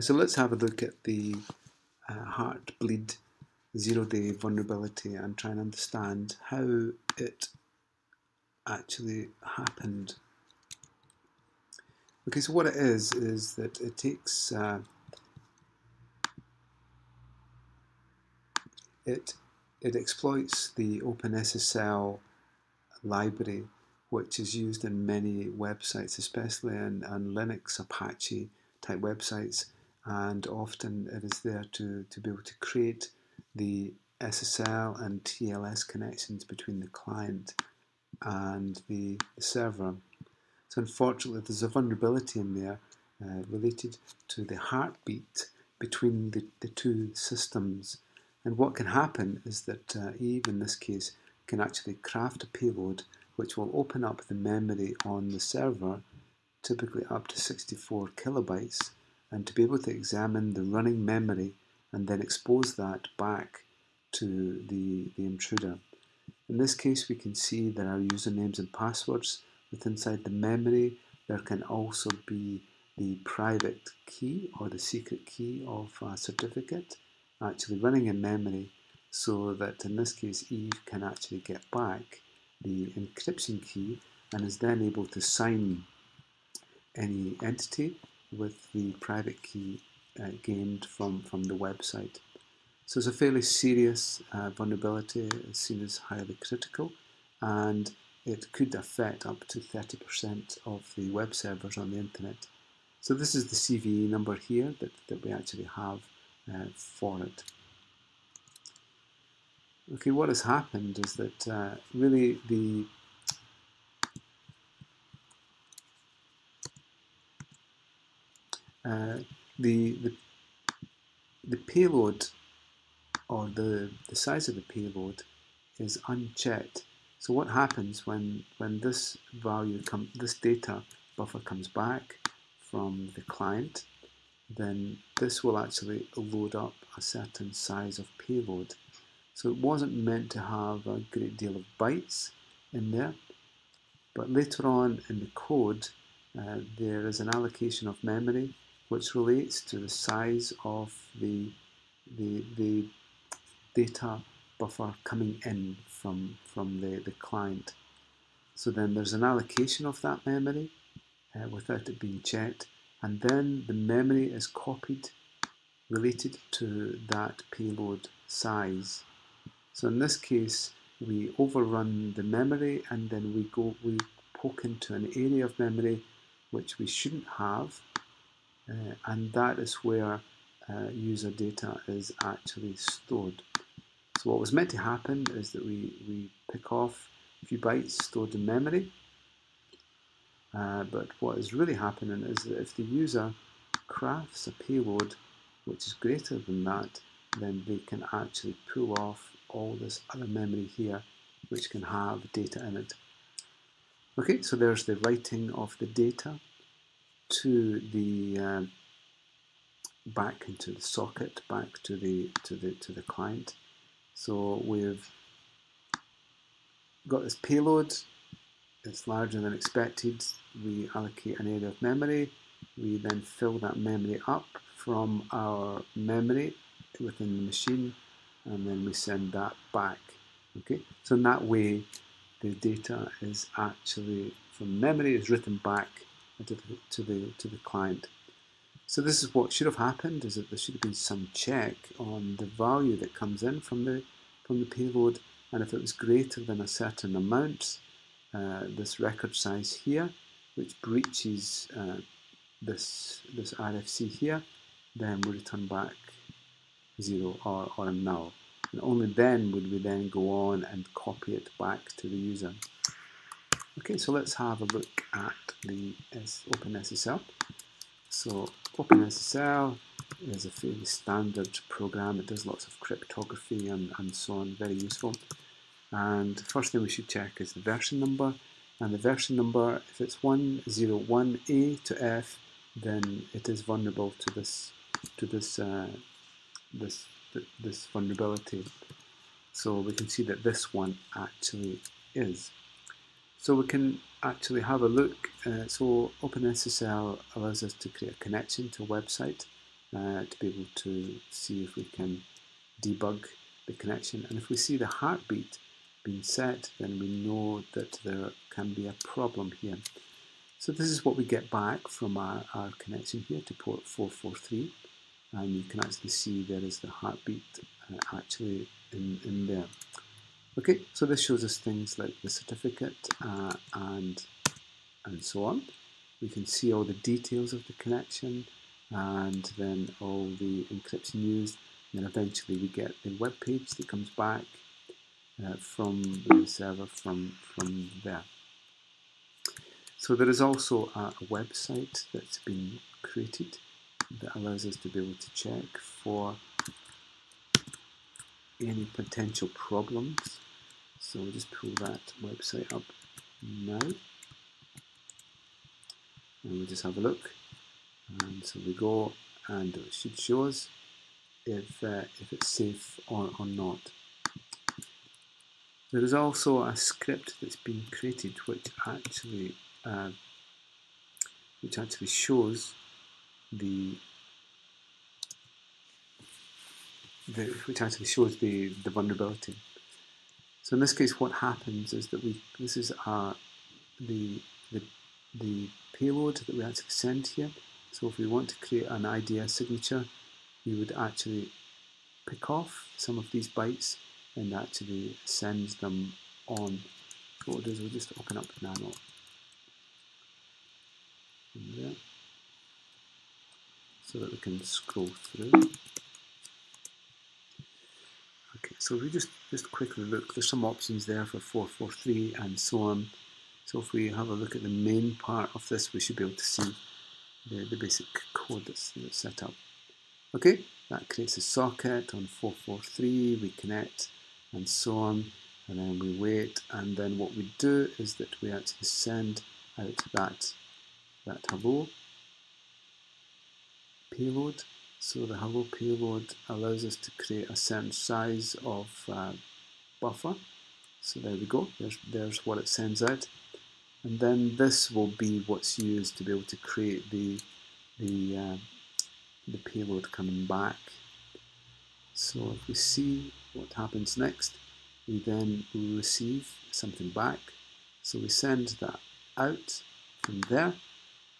So let's have a look at the uh, Heartbleed zero day vulnerability and try and understand how it actually happened. Okay, so what it is, is that it takes, uh, it, it exploits the OpenSSL library which is used in many websites, especially in, in Linux, Apache type websites, and often it is there to, to be able to create the SSL and TLS connections between the client and the, server. So unfortunately there's a vulnerability in there uh, related to the heartbeat between the, the two systems. And what can happen is that uh, Eve, in this case, can actually craft a payload which will open up the memory on the server, typically up to 64 kilobytes, and to be able to examine the running memory and then expose that back to the, the intruder. In this case, we can see there are usernames and passwords with inside the memory. There can also be the private key or the secret key of a certificate actually running in memory so that in this case Eve can actually get back the encryption key and is then able to sign any entity with the private key uh, gained from, from the website. So it's a fairly serious uh, vulnerability, seen as highly critical, and it could affect up to 30% of the web servers on the internet. So this is the CVE number here that, that we actually have uh, for it. Okay, what has happened is that uh, really the uh, the, the the payload or the, the size of the payload is unchecked. So what happens when, when this value, come, this data buffer comes back from the client, then this will actually load up a certain size of payload. So it wasn't meant to have a great deal of bytes in there, but later on in the code, uh, there is an allocation of memory which relates to the size of the, the, the data buffer coming in from, from the, the client. So then there's an allocation of that memory uh, without it being checked, and then the memory is copied related to that payload size. So in this case, we overrun the memory and then we go we poke into an area of memory which we shouldn't have uh, and that is where uh, user data is actually stored. So what was meant to happen is that we, we pick off a few bytes stored in memory, uh, but what is really happening is that if the user crafts a payload which is greater than that, then they can actually pull off all this other memory here which can have data in it. Okay, so there's the writing of the data to the uh, back into the socket, back to the to the to the client. So we've got this payload. It's larger than expected. We allocate an area of memory. We then fill that memory up from our memory within the machine, and then we send that back. Okay, so in that way, the data is actually from memory is written back to the, to the, to the client. So this is what should have happened, is that there should have been some check on the value that comes in from the, from the payload, and if it was greater than a certain amount, uh, this record size here, which breaches uh, this, this RFC here, then we return back zero or, or a null. And only then would we then go on and copy it back to the user. Okay, so let's have a look at the OpenSSL. So OpenSSL is a fairly standard program. It does lots of cryptography and, and so on, very useful. And the first thing we should check is the version number. And the version number, if it's 101A to F, then it is vulnerable to this to this uh, this this vulnerability. So we can see that this one actually is. So we can actually have a look. Uh, so OpenSSL allows us to create a connection to a website uh, to be able to see if we can debug the connection. And if we see the heartbeat being set, then we know that there can be a problem here. So this is what we get back from our, our connection here to port 443. And you can actually see there is the heartbeat uh, actually in, in there. Okay, so this shows us things like the certificate uh, and, and so on. We can see all the details of the connection and then all the encryption used. And then eventually we get the web page that comes back uh, from the server from, from there. So there is also a, a website that's been created that allows us to be able to check for any potential problems. So we'll just pull that website up now. And we'll just have a look. And so we go and it should show us if, uh, if it's safe or, or not. There is also a script that's been created which actually uh, which actually shows the, the which actually shows the, the vulnerability. So in this case, what happens is that we this is our the the the payload that we actually send here. So if we want to create an IDS signature, we would actually pick off some of these bytes and actually send them on. So what we'll we'll just open up Nano. So that we can scroll through. So we just, just quickly look, there's some options there for 443 and so on. So if we have a look at the main part of this, we should be able to see the, the basic code that's, that's set up. Okay, that creates a socket on 443, we connect and so on and then we wait and then what we do is that we actually send out that that hello payload so the hello payload allows us to create a certain size of uh, buffer so there we go there's, there's what it sends out and then this will be what's used to be able to create the the uh, the payload coming back so if we see what happens next, we then receive something back. So we send that out from there.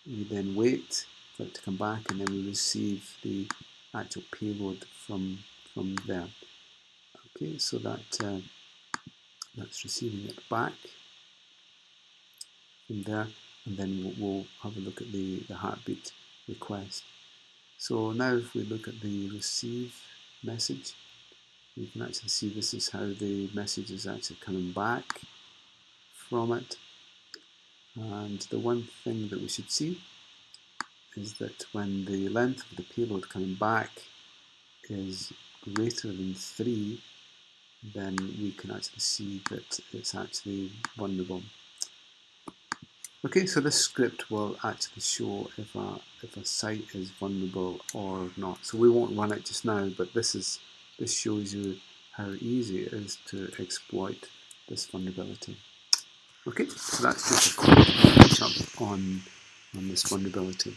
We then wait to come back and then we receive the actual payload from, from there. Okay, so that uh, that's receiving it back from there and then we'll, we'll have a look at the, the heartbeat request. So now if we look at the receive message. You can actually see this is how the message is actually coming back from it. And the one thing that we should see is that when the length of the payload coming back is greater than 3, then we can actually see that it's actually vulnerable. Okay, so this script will actually show if a, if a site is vulnerable or not. So we won't run it just now, but this is this shows you how easy it is to exploit this vulnerability. Okay, so that's just a quick catch up on, on this vulnerability.